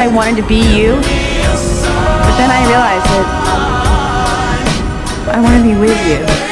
I wanted to be you, but then I realized that I want to be with you.